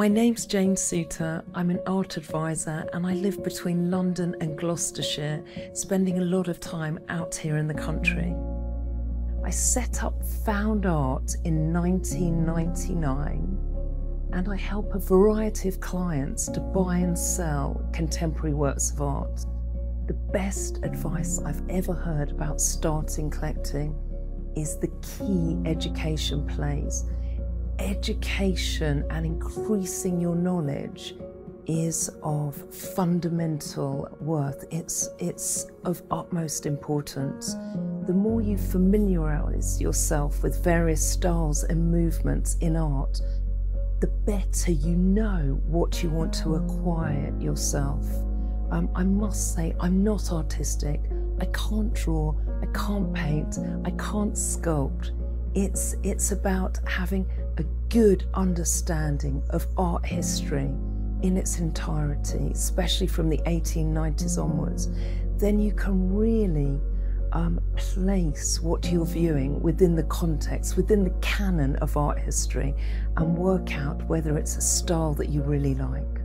My name's Jane Suitor. I'm an art advisor and I live between London and Gloucestershire, spending a lot of time out here in the country. I set up Found Art in 1999 and I help a variety of clients to buy and sell contemporary works of art. The best advice I've ever heard about starting collecting is the key education plays education and increasing your knowledge is of fundamental worth. It's, it's of utmost importance. The more you familiarize yourself with various styles and movements in art, the better you know what you want to acquire yourself. Um, I must say, I'm not artistic. I can't draw, I can't paint, I can't sculpt. It's, it's about having a good understanding of art history in its entirety, especially from the 1890s onwards, then you can really um, place what you're viewing within the context, within the canon of art history, and work out whether it's a style that you really like.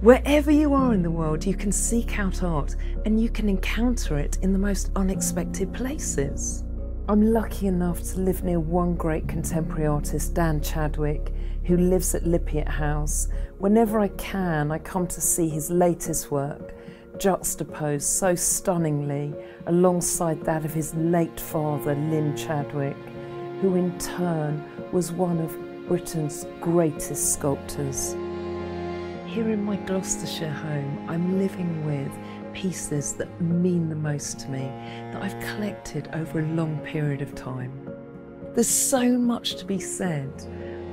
Wherever you are in the world, you can seek out art and you can encounter it in the most unexpected places. I'm lucky enough to live near one great contemporary artist, Dan Chadwick, who lives at Lypiatt House. Whenever I can, I come to see his latest work, juxtaposed so stunningly alongside that of his late father, Lynn Chadwick, who in turn was one of Britain's greatest sculptors. Here in my Gloucestershire home, I'm living with pieces that mean the most to me, that I've collected over a long period of time. There's so much to be said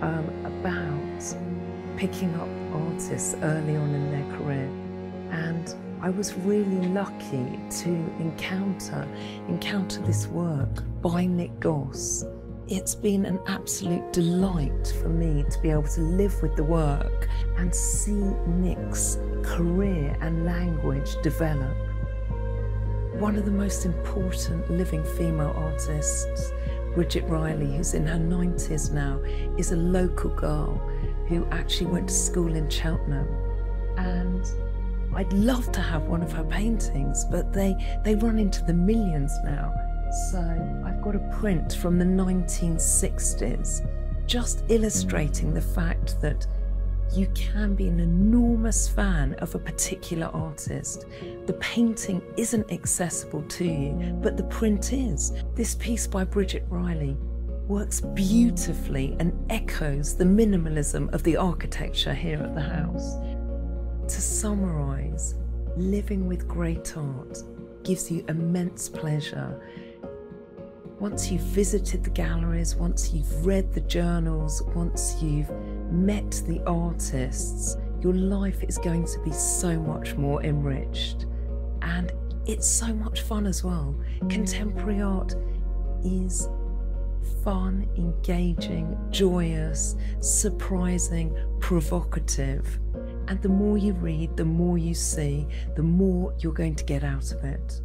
um, about picking up artists early on in their career. And I was really lucky to encounter encounter this work by Nick Goss. It's been an absolute delight for me to be able to live with the work and see Nick's career and language develop. One of the most important living female artists, Bridget Riley, who's in her 90s now, is a local girl who actually went to school in Cheltenham. And I'd love to have one of her paintings, but they, they run into the millions now. So I've got a print from the 1960s just illustrating the fact that you can be an enormous fan of a particular artist. The painting isn't accessible to you, but the print is. This piece by Bridget Riley works beautifully and echoes the minimalism of the architecture here at the house. To summarise, living with great art gives you immense pleasure once you've visited the galleries, once you've read the journals, once you've met the artists, your life is going to be so much more enriched. And it's so much fun as well. Contemporary art is fun, engaging, joyous, surprising, provocative. And the more you read, the more you see, the more you're going to get out of it.